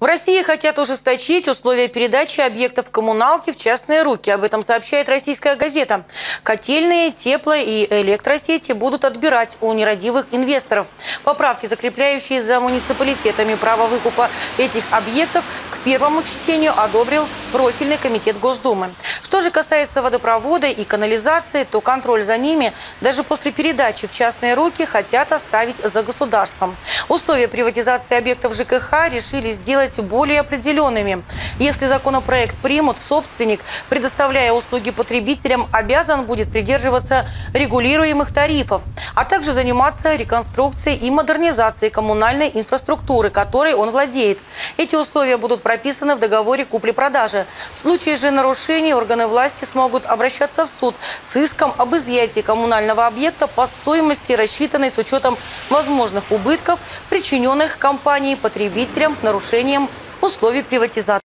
В России хотят ужесточить условия передачи объектов коммуналки в частные руки. Об этом сообщает российская газета. Котельные, тепло- и электросети будут отбирать у нерадивых инвесторов. Поправки, закрепляющие за муниципалитетами право выкупа этих объектов, к первому чтению одобрил профильный комитет Госдумы. Что же касается водопровода и канализации, то контроль за ними даже после передачи в частные руки хотят оставить за государством. Условия приватизации объектов ЖКХ решили сделать более определенными. Если законопроект примут, собственник, предоставляя услуги потребителям, обязан будет придерживаться регулируемых тарифов, а также заниматься реконструкцией и модернизацией коммунальной инфраструктуры, которой он владеет. Эти условия будут прописаны в договоре купли-продажи. В случае же нарушений органы власти смогут обращаться в суд с иском об изъятии коммунального объекта по стоимости, рассчитанной с учетом возможных убытков, причиненных компанией потребителям нарушением условий приватизации.